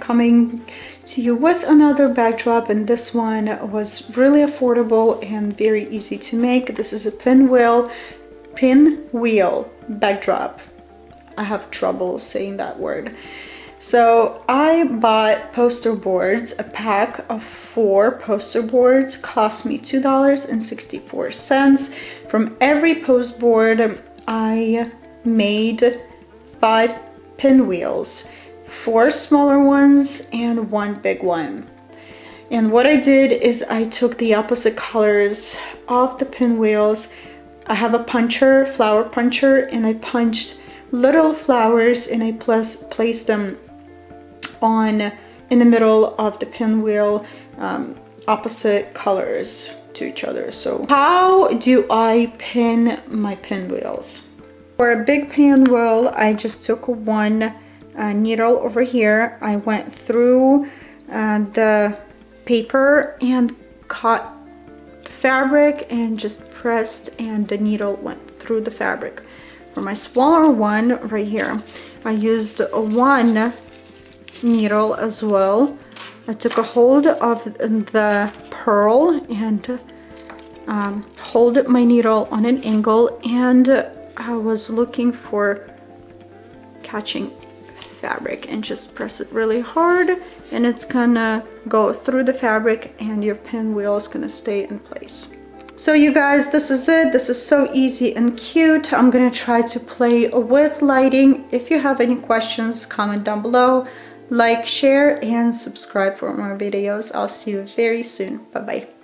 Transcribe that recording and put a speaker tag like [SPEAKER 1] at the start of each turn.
[SPEAKER 1] coming to you with another backdrop and this one was really affordable and very easy to make. This is a pinwheel, pinwheel backdrop. I have trouble saying that word. So I bought poster boards, a pack of four poster boards cost me $2.64. From every post board, I made five pinwheels, four smaller ones and one big one. And what I did is I took the opposite colors of the pinwheels. I have a puncher, flower puncher, and I punched little flowers and I plus placed them on in the middle of the pinwheel um, opposite colors to each other. So how do I pin my pinwheels? For a big pinwheel, I just took one uh, needle over here. I went through uh, the paper and caught the fabric and just pressed and the needle went through the fabric. For my smaller one right here, I used one needle as well. I took a hold of the pearl and um, hold my needle on an angle and I was looking for catching fabric and just press it really hard and it's gonna go through the fabric and your pinwheel is gonna stay in place. So you guys, this is it. This is so easy and cute. I'm gonna try to play with lighting. If you have any questions, comment down below like, share, and subscribe for more videos. I'll see you very soon. Bye-bye.